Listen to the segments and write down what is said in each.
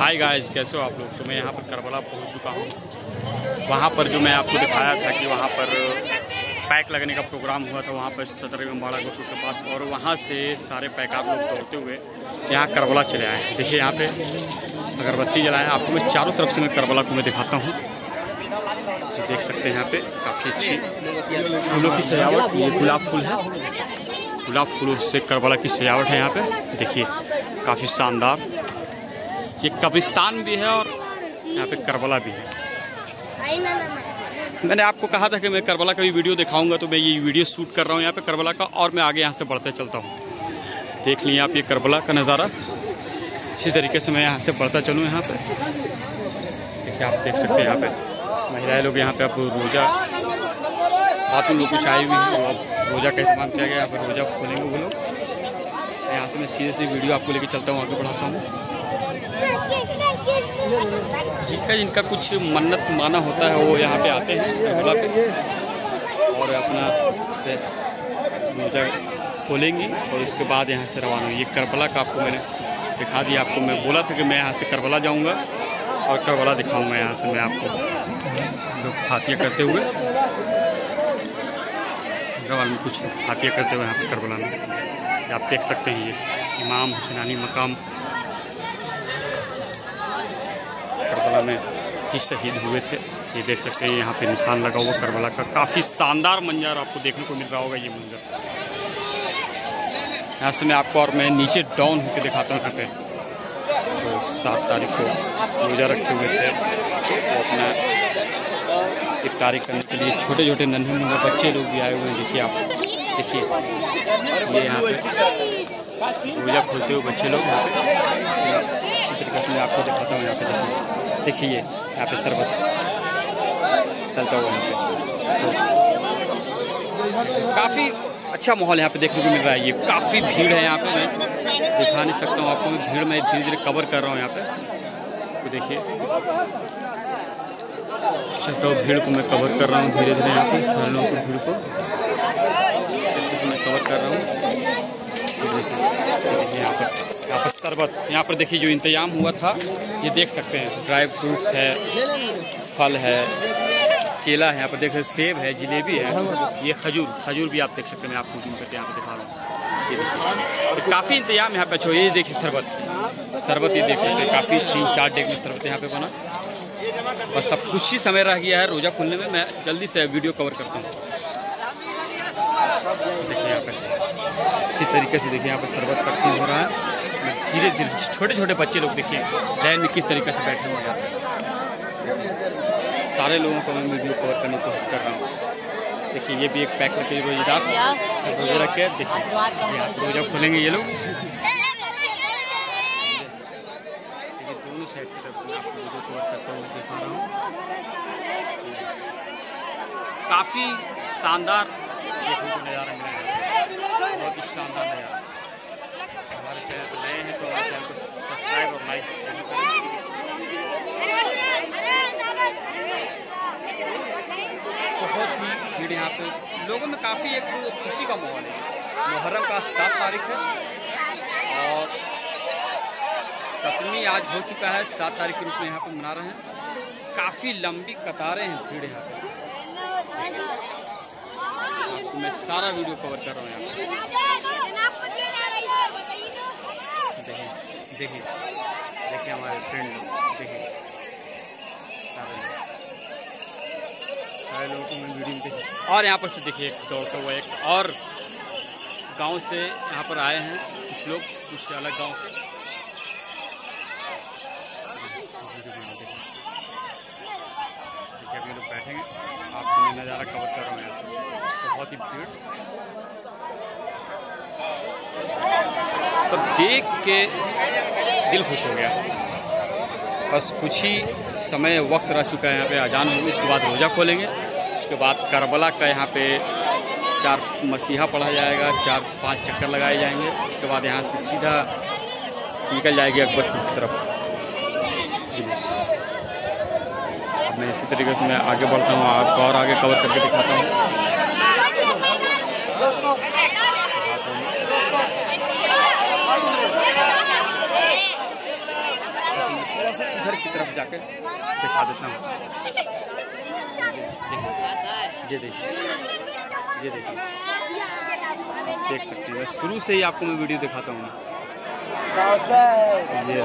Hi guys, कैसे हो आप लोग? तो मैं यहाँ पर करबला पहुँच चुका हूँ। वहाँ पर जो मैं आपको दिखाया था कि वहाँ पर पैक लगने का प्रोग्राम हुआ था, वहाँ पर सदर अम्बाड़ा गोटू के पास और वहाँ से सारे पैक आप लोग दौड़ते हुए यहाँ करबला चले आए। देखिए यहाँ पे अगरबत्ती जलाए। आपको मैं चारों तरफ़ से मैं करबला को मैं दिखाता हूँ। तो देख सकते हैं यहाँ पे काफ़ी अच्छी फूलों की सजावट। ये गुलाब फूल है। गुलाब फूलों से करबला की सजावट है यहाँ पे। देखिए, काफ़ी शानदार। ये कब्रिस्तान भी है और यहाँ पे करबला भी है। मैंने आपको कहा था कि मैं करबला का भी वीडियो दिखाऊँगा तो मैं ये वीडियो शूट कर रहा हूँ यहाँ पे करबला का और मैं आगे यहाँ से बढ़ते चलता हूँ। देख लीजिए आप ये करबला का नज़ारा। इसी तरीके से मैं यहाँ से बढ़ता चलूँ यहाँ पर देखिए आप देख सकते हैं यहाँ पर महिलाएँ लोग यहाँ पर अब रोज़ा खातून लोग कुछ आई हुई हैं, अब रोज़ा का इस्तेमाल किया गया यहाँ पर रोज़ा खोलेंगे वो लोग। यहाँ से मैं सीधे से वीडियो आपको लेके चलता हूँ, आगे बढ़ाता हूँ। जिनका जिनका कुछ मन्नत माना होता है, वो यहाँ पे आते हैं करबला पे। और अपना रोजा खोलेंगी, और उसके बाद यहाँ से रवाना ये करबला का आपको मैंने दिखा दिया, आपको मैं बोला था कि मैं यहाँ से करबला जाऊँगा, और करबला दिखाऊँगा यहाँ से मैं आपको। फातिया करते हुए में कुछ फातिया करते हुए यहाँ पर करबला में। आप देख सकते हैं ये इमाम हुसैनी मकाम करबला में ही शहीद हुए थे। ये देख सकते हैं यहाँ पे निशान लगा हुआ करबला का। काफ़ी शानदार मंजर आपको देखने को मिल रहा होगा ये मंजर। यहाँ से मैं आपको और मैं नीचे डाउन होकर दिखाता हूँ यहाँ पे। तो सात तारीख को रोज़ा रखे हुए थे। तो अपना इफ्तारी करने के लिए छोटे छोटे नन्हे मुन्ने बच्चे लोग भी आए हुए हैं। देखिए आप, देखिए। ये यहाँ पे रोज़ा खोलते हुए बच्चे लोग तरीके से मैं आपको दिखाता हूँ यहाँ पे देखिए। देखिए यहाँ पे शरबत चलता हुआ यहाँ पे। तो काफ़ी अच्छा माहौल यहाँ पे देखने को मिल रहा है ये। काफ़ी भीड़ है यहाँ पे, मैं दिखा नहीं सकता हूँ आपको। मैं भीड़ में धीरे धीरे कवर कर रहा हूँ यहाँ पे। तो देखिए। सकता हूँ भीड़ को मैं कवर कर रहा हूँ धीरे धीरे यहाँ पे, सारे लोगों को भीड़ को। मैं कवर कर रहा हूँ। देखिए यहाँ पर। यहाँ पर शरबत यहाँ पर देखिए जो इंतज़ाम हुआ था, ये देख सकते हैं। ड्राई फ्रूट्स है, फल है, केला है, यहाँ पर देख सकते सेब है, जलेबी है। ये खजूर खजूर भी आप देख सकते हैं, मैं आपको जूम करके यहाँ पर दिखा रहा हूँ। काफ़ी इंतज़ाम यहाँ पे अच्छा ये देखिए शरबत। शरबत ये देख सकते हैं। काफ़ी तीन, चार डेग में शरबत यहाँ पे बना। बस सब कुछ ही समय रह गया है रोज़ा खुलने में। मैं जल्दी से वीडियो कवर करता हूँ। देखिए यहाँ पर इसी तरीके से देखिए यहाँ पर शरबत तकसीम हो रहा है। धीरे धीरे छोटे छोटे बच्चे लोग देखिए, लाइन में किस तरीके से बैठे हुए सारे लोगों को मैं वीडियो कवर करने की कोशिश कर रहा हूँ। देखिए, ये भी एक पैक करके सब रोज़े रख के देखिए। रोजा खोलेंगे ये लोग। दोनों साइड की तरफ़ वीडियो कवर करता दिखा रहा हूँ। काफ़ी शानदार देखने को नज़ारा मिला है। बहुत ही शानदार नज़ारा हमारे चैनल पर नए हैं तो हमारे चैनल को बहुत ही भीड़ यहाँ पे लोगों में काफ़ी एक खुशी का माहौल है मुहर्रम का सात तारीख है और सतवीं आज हो चुका है सात तारीख के रूप में यहाँ पे मना रहे हैं काफ़ी लंबी कतारें हैं भीड़ यहाँ पे मैं सारा वीडियो कवर कर रहा हूँ यहाँ पे देखिए देखिए हमारे फ्रेंड लोग, देखिए। सारे लोग। सारे लोगों को मैं वीडियो में देखिए। और यहाँ पर से देखिए एक दौड़ता हुआ, एक और गाँव से यहाँ पर आए हैं कुछ लोग, कुछ अलग गाँव। से देखिए, अभी लोग बैठेंगे आपको मैं नज़ारा कवर कर रहा हूँ यहाँ से। बहुत ही भीड़। तो देख के दिल खुश हो गया। बस कुछ ही समय वक्त रह चुका है यहाँ पे अजान होगी, उसके बाद रोज़ा खोलेंगे। उसके बाद करबला का यहाँ पे चार मसीहा पढ़ा जाएगा, चार, पाँच चक्कर लगाए जाएँगे। उसके बाद यहाँ से सीधा निकल जाएगी अकबरपुर की तरफ़। मैं इसी तरीके से मैं आगे बढ़ता हूँ आपको और आगे कवर करके दिखाता हूँ थोड़ा सा इधर की तरफ़ जाके दिखा देता हूँ। ये देखिए ये देखिए आप देख सकते हैं। शुरू से ही आपको मैं वीडियो दिखाता हूँ। ये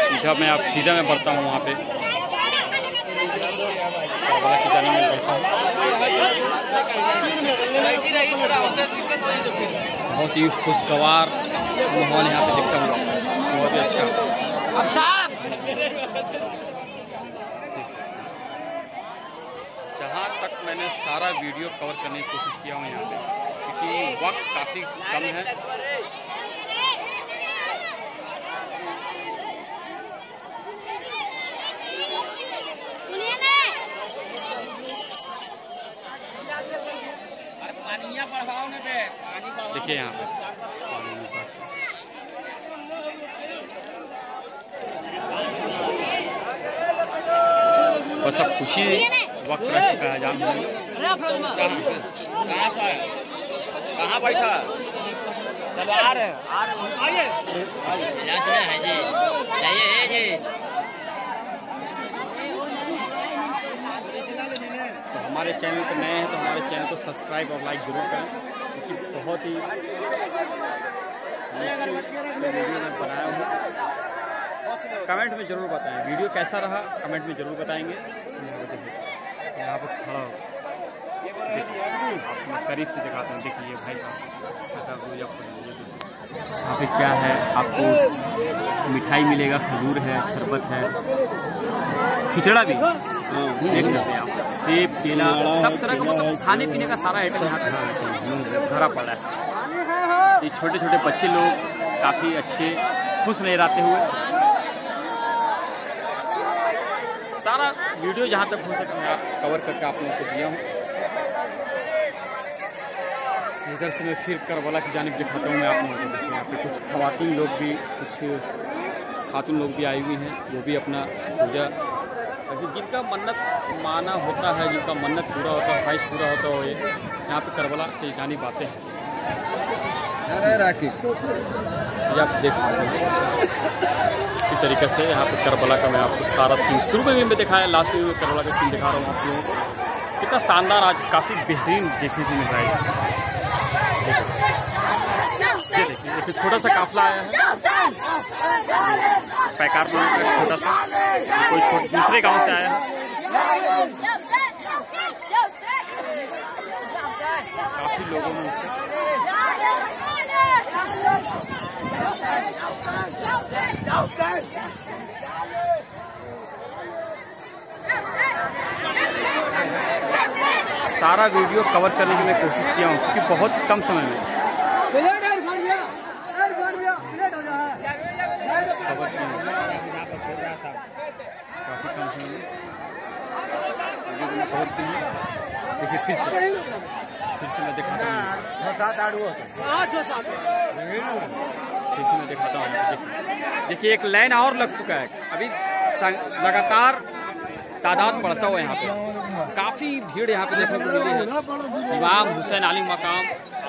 सीधा मैं आप, सीधा मैं बढ़ता हूँ वहाँ पे करबला की जाने में बढ़ता हूँ बहुत ही खुशगवार माहौल यहाँ पे दिखता हूँ बहुत ही अच्छा। जहाँ तक मैंने सारा वीडियो कवर करने की कोशिश किया हूँ यहाँ पे क्योंकि वक्त काफ़ी कम है। देखिए यहाँ पे। बस अब कुछ ही वक्त है। जान कहाँ से आया कहाँ बैठा? चलो आ रहे आ रहे है जी। जाइए जी हमारे चैनल पर नए हैं तो हमारे चैनल को सब्सक्राइब और लाइक ज़रूर करें, क्योंकि बहुत ही बनाया हूँ। कमेंट में ज़रूर बताएँ, वीडियो कैसा रहा, कमेंट में ज़रूर बताएँगे। यहाँ पर खड़ा हो। करीब से दिखाता हूँ, देखिए भाई है। यहाँ पे क्या है, आपको मिठाई मिलेगा, खजूर है, शरबत है, खिचड़ा भी। देख सकते हैं आप। सेब, केला, सब तरह का मतलब खाने पीने का सारा आइटम यहाँ भरा पड़ा है। ये छोटे छोटे बच्चे लोग काफ़ी अच्छे, खुश नज़र आते हुए। सारा वीडियो जहाँ तक हो सके मैं कवर करके आप लोगों को दिया हूँ। इधर से मैं फिर करबला की जानिब दिखाता हूँ, मैं आप लोगों को यहाँ पे कुछ खातून लोग भी, कुछ खातून लोग भी आई हुई हैं, वो भी अपना पूजा जिनका मन्नत माना होता है जिनका मन्नत पूरा होता है ख्वाहिश पूरा होता हो ये यहाँ पे करबला की जानी बातें हैं। राखी ये आप देख सकते हैं। इस तरीके से यहाँ पे करबला का मैं आपको सारा सीन शुरू में भी मैं दिखाया लास्ट मैं करबला का सीन दिखा रहा हूँ आप लोगों को। कितना शानदार आज काफ़ी बेहतरीन देखने को मिल रहा है। ये देखिए छोटा सा काफला आया है। पैकार छोटा सा। कोई दूसरे गाँव से आया है। काफ़ी लोगों ने सारा वीडियो कवर करने की मैं कोशिश किया हूँ, क्योंकि बहुत कम समय में कवर किया हूँ काफ़ी कम समय में वीडियो मैंने कवर की है देखिए फिर से। फिर से मैं दिखाता हूँ। फिर से मैं दिखाता हूँ। देखिए देखिए एक लाइन और लग चुका है। अभी लगातार तादाद बढ़ता हुआ यहाँ पे। काफ़ी भीड़ यहाँ पे देखने को मिली है। इमाम हुसैन अली मकाम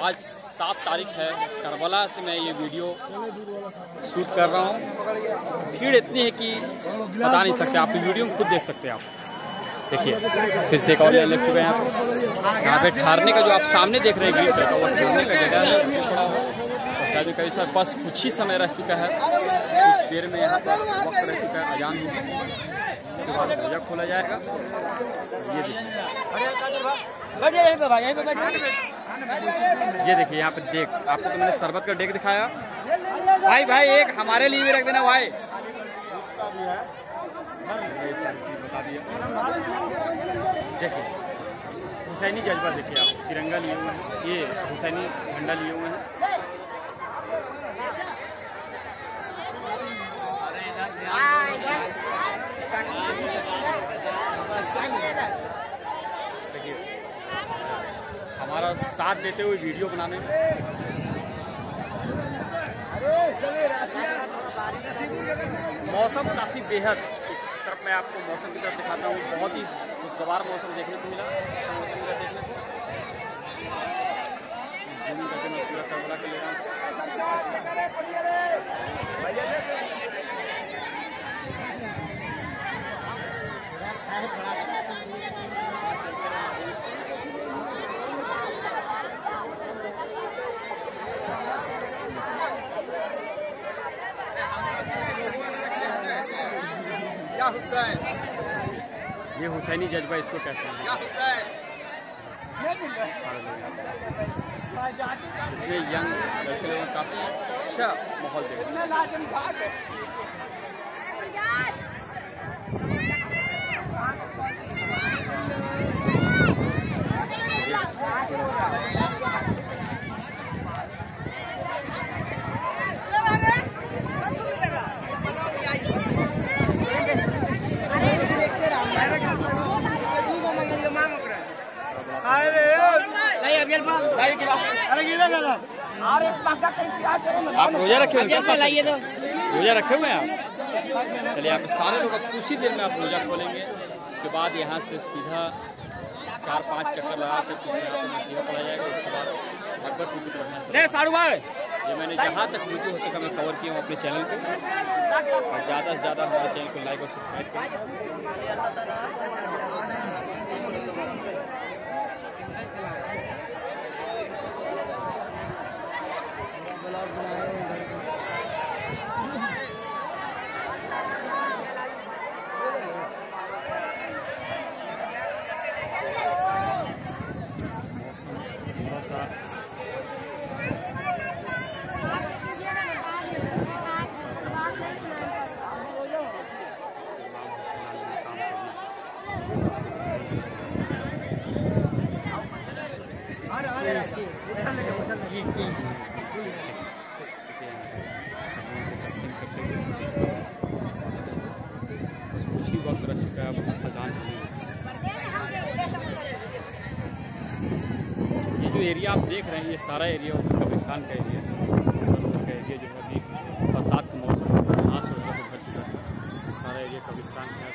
आज सात तारीख है। करबला से मैं ये वीडियो शूट कर रहा हूँ। भीड़ इतनी है कि बता नहीं सकते। आप वीडियो में खुद देख सकते हैं आप। देखिए, फिर से एक और लाइन लग चुका है यहाँ पे। यहाँ पे ठहरने का जो आप सामने देख रहे हैं का, वो ठहरने का जगह है। शायद कई साल बस कुछ ही समय रह चुका है। कुछ देर में यहाँ पर वक्त रह चुका है अजान। रोजा खोला जाएगा। ये देखिए। ये देखिए, यहाँ पे डेक आपको तो मैंने शरबत का डेक दिखाया। भाई भाई, एक हमारे लिए भी रख देना, भाई। सारी बता दिया देखिए हुसैनी जज्बा देखिए आप, तिरंगा लिए हुए हैं, ये हुसैनी झंडा लिए हुए हैं। देखिए, हमारा साथ देते हुए वीडियो बनाने। मौसम काफ़ी बेहद तरफ़ मैं आपको मौसम की तरफ़ दिखाता हूँ, बहुत ही खुशगवार मौसम देखने को मिला। अच्छा मौसम मिला देखने को। जूमिंग करके मैं पूरा के ले रहा हूँ। ये हुसैनी जज्बा इसको कहते हैं। ये यंग लड़के लोगों का काफ़ी अच्छा माहौल देख रहे हैं रोजा रखे हुए हैं? लाइए तो। रोजा रखे हुए हैं आप? चलिए आप सारे लोग अब कुछ ही देर में आप रोजा खोलेंगे। उसके बाद यहाँ से सीधा चार पाँच चक्कर लगा के सीधा पड़ा जाएगा। उसके बाद की प्रधान नहीं साड़ू भाई! ये मैंने जहाँ तक वीडियो हो सका मैं कवर किया हूँ अपने चैनल पे। और ज़्यादा से ज़्यादा हमारे चैनल को लाइक और सब्सक्राइब करें। कुछ ही वक्त रह चुका है अजान ये जो एरिया आप देख रहे हैं, ये सारा एरिया कब्रिस्तान का एरिया है कब्रिस्तान का एरिया जो है अभी बरसात का मौसम है, घास वगैरह से भर चुका है सारा एरिया कब्रिस्तान का है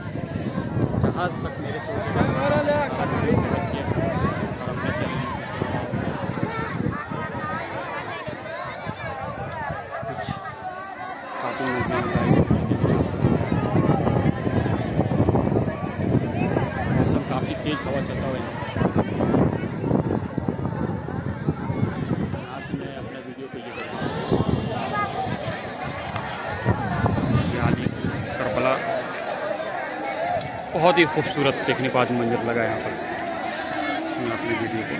जहाज़ तक मेरे सोच में और अपने चैनल में कुछ खातून इंसान मौसम काफ़ी तेज हवा चलता हुआ यहाँ से मैं अपना वीडियो को ये करता हूँ करबला। बहुत ही खूबसूरत देखने को आज मंजर लगा यहाँ पर। मैं अपने वीडियो को